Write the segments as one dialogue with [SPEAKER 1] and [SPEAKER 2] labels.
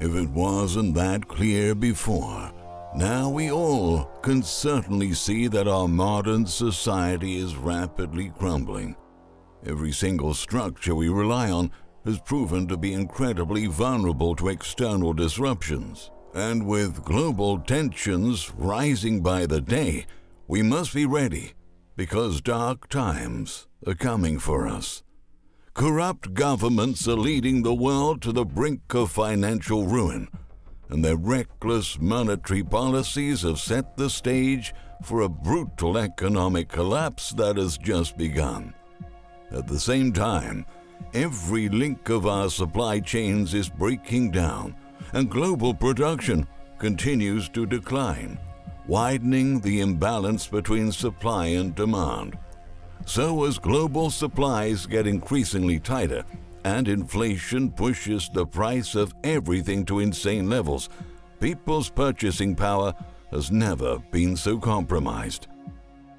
[SPEAKER 1] If it wasn't that clear before, now we all can certainly see that our modern society is rapidly crumbling. Every single structure we rely on has proven to be incredibly vulnerable to external disruptions. And with global tensions rising by the day, we must be ready because dark times are coming for us. Corrupt governments are leading the world to the brink of financial ruin, and their reckless monetary policies have set the stage for a brutal economic collapse that has just begun. At the same time, every link of our supply chains is breaking down, and global production continues to decline, widening the imbalance between supply and demand. So, as global supplies get increasingly tighter and inflation pushes the price of everything to insane levels, people's purchasing power has never been so compromised.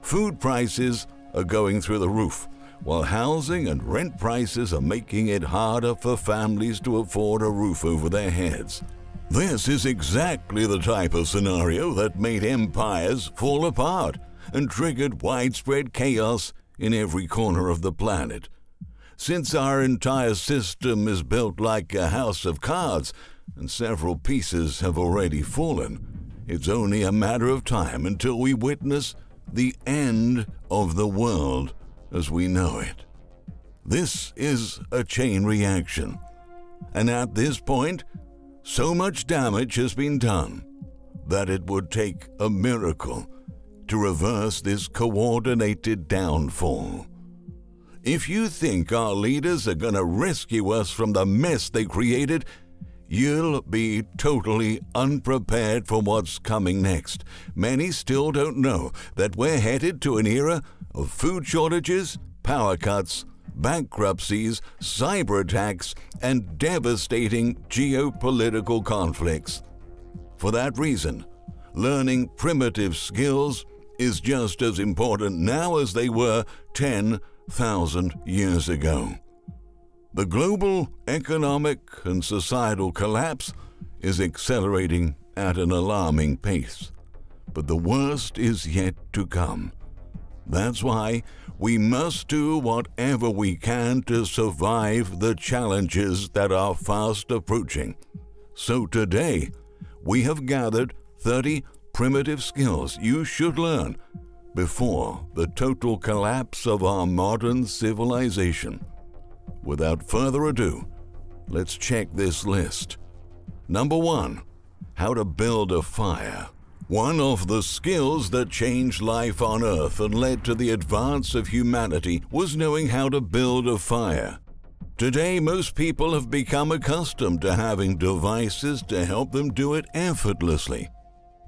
[SPEAKER 1] Food prices are going through the roof, while housing and rent prices are making it harder for families to afford a roof over their heads. This is exactly the type of scenario that made empires fall apart and triggered widespread chaos in every corner of the planet. Since our entire system is built like a house of cards, and several pieces have already fallen, it's only a matter of time until we witness the end of the world as we know it. This is a chain reaction, and at this point, so much damage has been done that it would take a miracle to reverse this coordinated downfall. If you think our leaders are going to rescue us from the mess they created, you'll be totally unprepared for what's coming next. Many still don't know that we're headed to an era of food shortages, power cuts, bankruptcies, cyber attacks, and devastating geopolitical conflicts. For that reason, learning primitive skills is just as important now as they were 10,000 years ago. The global economic and societal collapse is accelerating at an alarming pace, but the worst is yet to come. That's why we must do whatever we can to survive the challenges that are fast approaching. So today, we have gathered 30 primitive skills you should learn before the total collapse of our modern civilization. Without further ado, let's check this list. Number one, how to build a fire. One of the skills that changed life on Earth and led to the advance of humanity was knowing how to build a fire. Today, most people have become accustomed to having devices to help them do it effortlessly.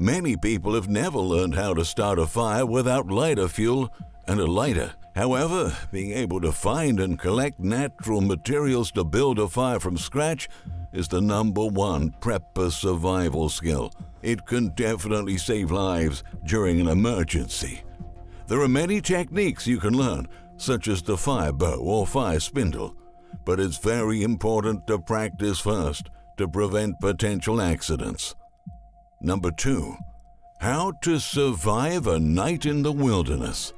[SPEAKER 1] Many people have never learned how to start a fire without lighter fuel and a lighter. However, being able to find and collect natural materials to build a fire from scratch is the number one prepper survival skill. It can definitely save lives during an emergency. There are many techniques you can learn, such as the fire bow or fire spindle, but it's very important to practice first to prevent potential accidents. Number two, how to survive a night in the wilderness.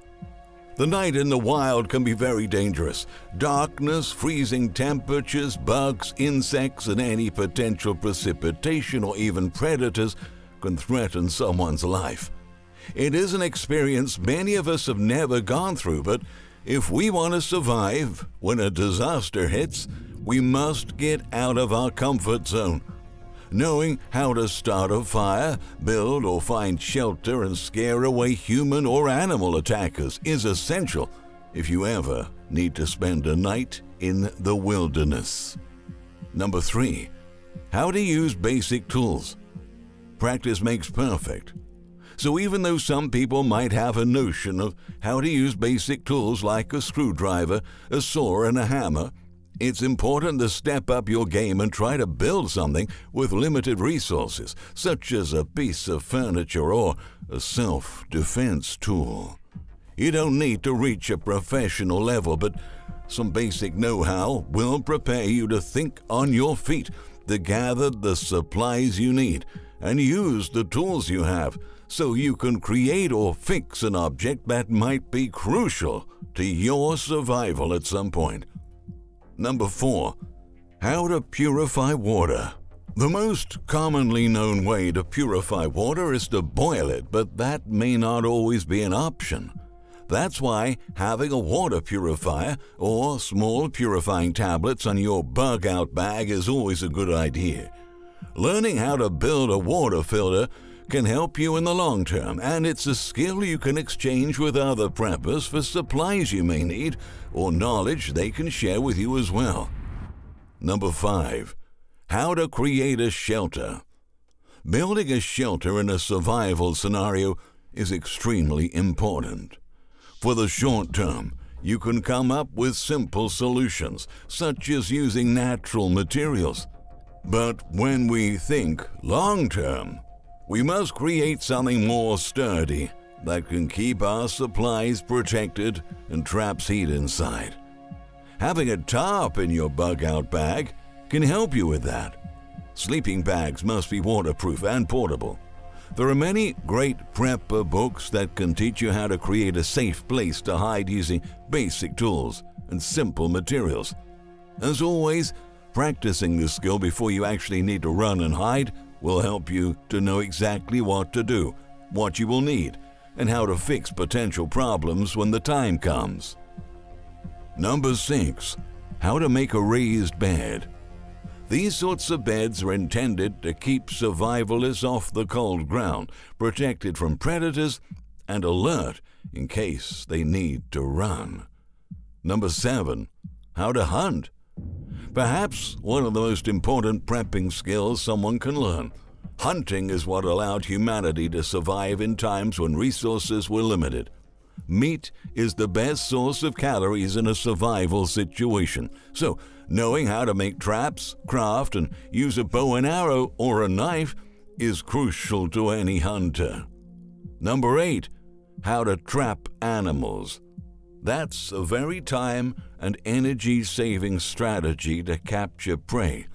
[SPEAKER 1] The night in the wild can be very dangerous. Darkness, freezing temperatures, bugs, insects, and any potential precipitation or even predators can threaten someone's life. It is an experience many of us have never gone through, but if we want to survive when a disaster hits, we must get out of our comfort zone. Knowing how to start a fire, build or find shelter, and scare away human or animal attackers is essential if you ever need to spend a night in the wilderness. Number 3. How to use basic tools. Practice makes perfect. So, even though some people might have a notion of how to use basic tools like a screwdriver, a saw, and a hammer, it's important to step up your game and try to build something with limited resources, such as a piece of furniture or a self defense tool. You don't need to reach a professional level, but some basic know how will prepare you to think on your feet, to gather the supplies you need and use the tools you have so you can create or fix an object that might be crucial to your survival at some point. Number 4. How to purify water. The most commonly known way to purify water is to boil it, but that may not always be an option. That's why having a water purifier or small purifying tablets on your bug out bag is always a good idea. Learning how to build a water filter can help you in the long term, and it's a skill you can exchange with other preppers for supplies you may need or knowledge they can share with you as well. Number 5 how to create a shelter. Building a shelter in a survival scenario is extremely important. For the short term, you can come up with simple solutions, such as using natural materials. But when we think long term, we must create something more sturdy that can keep our supplies protected and traps heat inside. Having a tarp in your bug out bag can help you with that. Sleeping bags must be waterproof and portable. There are many great prepper books that can teach you how to create a safe place to hide using basic tools and simple materials. As always, practicing this skill before you actually need to run and hide will help you to know exactly what to do, what you will need, and how to fix potential problems when the time comes. Number 6. How to make a raised bed. These sorts of beds are intended to keep survivalists off the cold ground, protected from predators, and alert in case they need to run. Number 7. How to hunt. Perhaps one of the most important prepping skills someone can learn. Hunting is what allowed humanity to survive in times when resources were limited. Meat is the best source of calories in a survival situation, so knowing how to make traps, craft, and use a bow and arrow or a knife is crucial to any hunter. Number 8. How to trap animals. That's a very time and energy saving strategy to capture prey.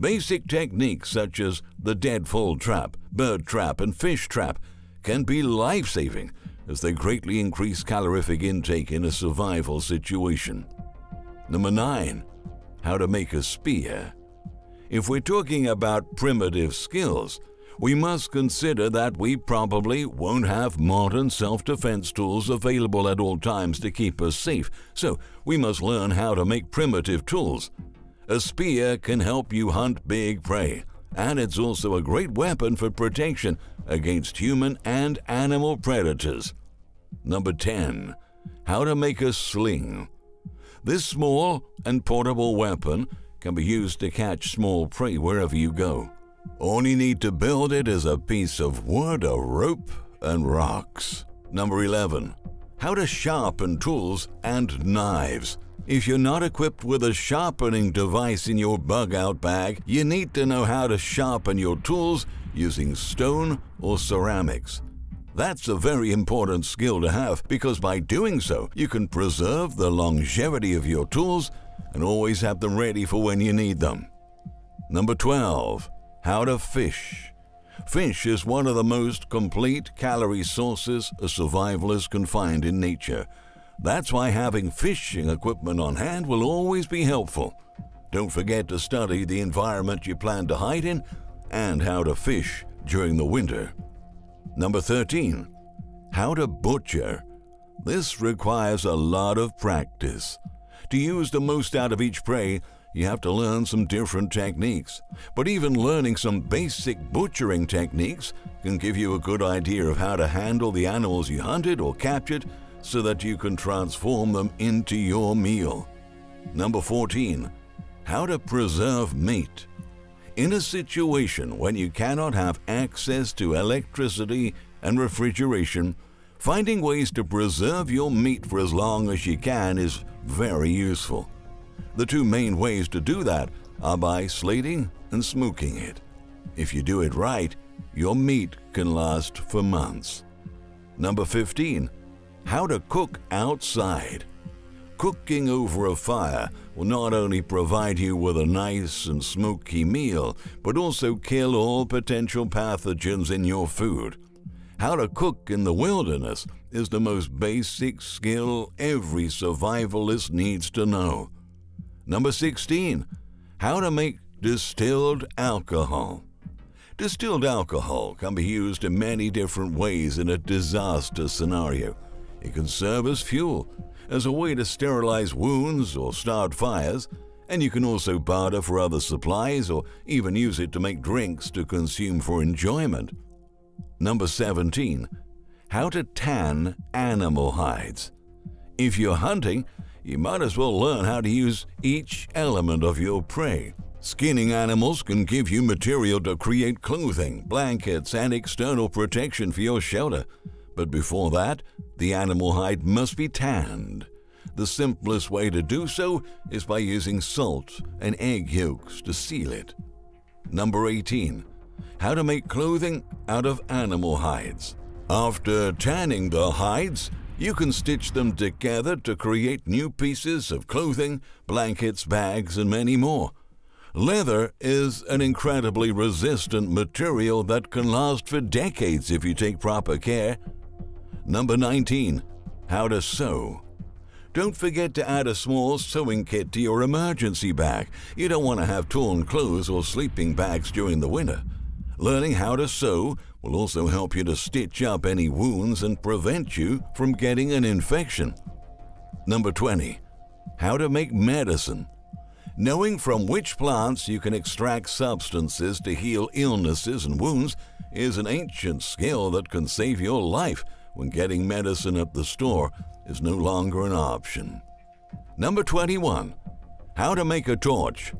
[SPEAKER 1] Basic techniques such as the deadfall trap, bird trap, and fish trap can be life saving as they greatly increase calorific intake in a survival situation. Number 9 how to make a spear. If we're talking about primitive skills, we must consider that we probably won't have modern self defense tools available at all times to keep us safe, so we must learn how to make primitive tools. A spear can help you hunt big prey, and it's also a great weapon for protection against human and animal predators. Number 10. How to make a sling. This small and portable weapon can be used to catch small prey wherever you go. All you need to build it is a piece of wood, a rope, and rocks. Number 11. How to sharpen tools and knives. If you're not equipped with a sharpening device in your bug out bag, you need to know how to sharpen your tools using stone or ceramics. That's a very important skill to have because by doing so, you can preserve the longevity of your tools and always have them ready for when you need them. Number 12. How to fish. Fish is one of the most complete calorie sources a survivalist can find in nature. That's why having fishing equipment on hand will always be helpful. Don't forget to study the environment you plan to hide in and how to fish during the winter. Number 13. How to butcher. This requires a lot of practice. To use the most out of each prey, you have to learn some different techniques. But even learning some basic butchering techniques can give you a good idea of how to handle the animals you hunted or captured so that you can transform them into your meal. Number 14. How to preserve meat. In a situation when you cannot have access to electricity and refrigeration, finding ways to preserve your meat for as long as you can is very useful. The two main ways to do that are by slating and smoking it. If you do it right, your meat can last for months. Number 15. How to cook outside. cooking over a fire will not only provide you with a nice and smoky meal, but also kill all potential pathogens in your food. How to cook in the wilderness is the most basic skill every survivalist needs to know. Number 16. How to make distilled alcohol. Distilled alcohol can be used in many different ways in a disaster scenario. It can serve as fuel, as a way to sterilize wounds or start fires, and you can also barter for other supplies or even use it to make drinks to consume for enjoyment. Number 17. How to tan animal hides. If you're hunting, you might as well learn how to use each element of your prey. Skinning animals can give you material to create clothing, blankets, and external protection for your shelter. But before that, the animal hide must be tanned. The simplest way to do so is by using salt and egg yolks to seal it. Number 18. How to make clothing out of animal hides. After tanning the hides, you can stitch them together to create new pieces of clothing, blankets, bags, and many more. Leather is an incredibly resistant material that can last for decades if you take proper care. Number 19. How to sew. Don't forget to add a small sewing kit to your emergency bag. You don't want to have torn clothes or sleeping bags during the winter. Learning how to sew will also help you to stitch up any wounds and prevent you from getting an infection. Number 20. How to make medicine. Knowing from which plants you can extract substances to heal illnesses and wounds is an ancient skill that can save your life when getting medicine at the store is no longer an option. Number 21. How to make a torch.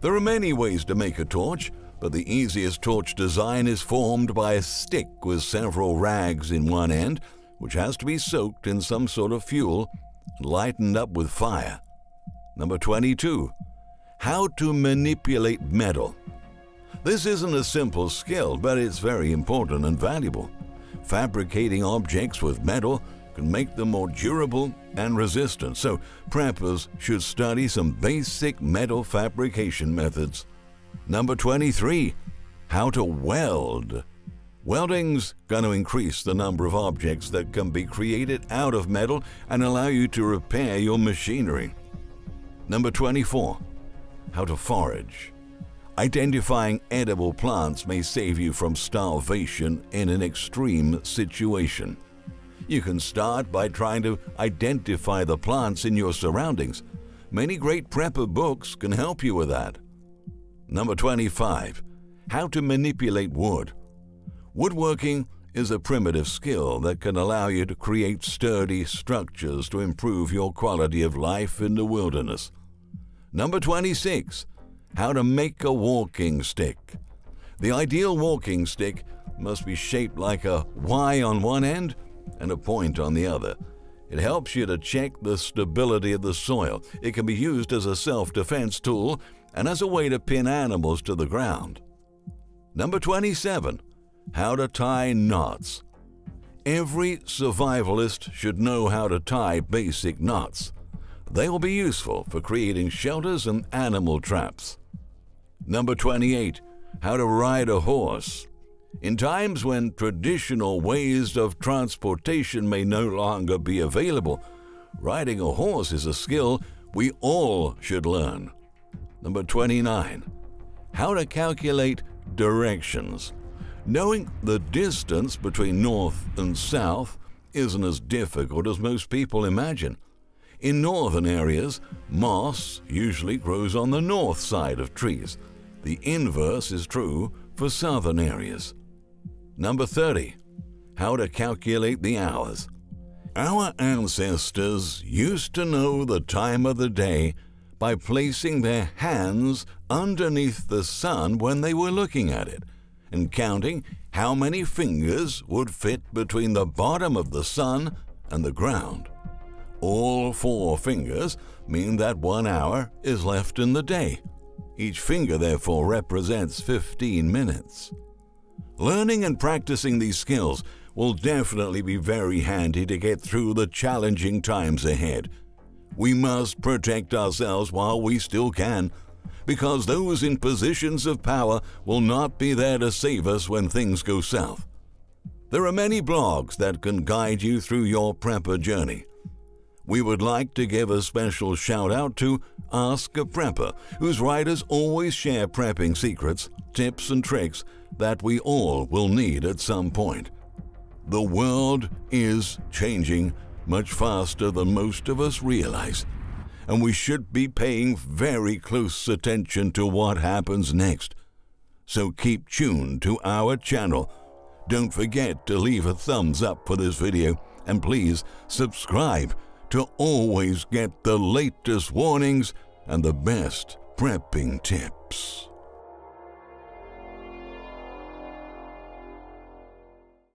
[SPEAKER 1] There are many ways to make a torch, but the easiest torch design is formed by a stick with several rags in one end, which has to be soaked in some sort of fuel and lightened up with fire. Number 22. How to manipulate metal. This isn't a simple skill, but it's very important and valuable. Fabricating objects with metal can make them more durable and resistant, so preppers should study some basic metal fabrication methods. Number 23. How to weld. Welding's going to increase the number of objects that can be created out of metal and allow you to repair your machinery. Number 24. How to forage. Identifying edible plants may save you from starvation in an extreme situation. You can start by trying to identify the plants in your surroundings. Many great prepper books can help you with that. Number 25. How to manipulate wood. Woodworking is a primitive skill that can allow you to create sturdy structures to improve your quality of life in the wilderness. Number 26. How to make a walking stick. The ideal walking stick must be shaped like a Y on one end and a point on the other. It helps you to check the stability of the soil. It can be used as a self defense tool and as a way to pin animals to the ground. Number 27. How to tie knots. Every survivalist should know how to tie basic knots. They will be useful for creating shelters and animal traps. Number 28. How to ride a horse. In times when traditional ways of transportation may no longer be available, riding a horse is a skill we all should learn. Number 29. How to calculate directions. Knowing the distance between north and south isn't as difficult as most people imagine. In northern areas, moss usually grows on the north side of trees. The inverse is true for southern areas. Number 30. How to calculate the hours. Our ancestors used to know the time of the day by placing their hands underneath the sun when they were looking at it and counting how many fingers would fit between the bottom of the sun and the ground. All four fingers mean that one hour is left in the day. Each finger, therefore, represents 15 minutes. Learning and practicing these skills will definitely be very handy to get through the challenging times ahead. We must protect ourselves while we still can, because those in positions of power will not be there to save us when things go south. There are many blogs that can guide you through your prepper journey. We would like to give a special shout out to Ask a Prepper, whose writers always share prepping secrets, tips, and tricks that we all will need at some point. The world is changing much faster than most of us realize, and we should be paying very close attention to what happens next. So keep tuned to our channel. Don't forget to leave a thumbs up for this video, and please subscribe to always get the latest warnings and the best prepping tips.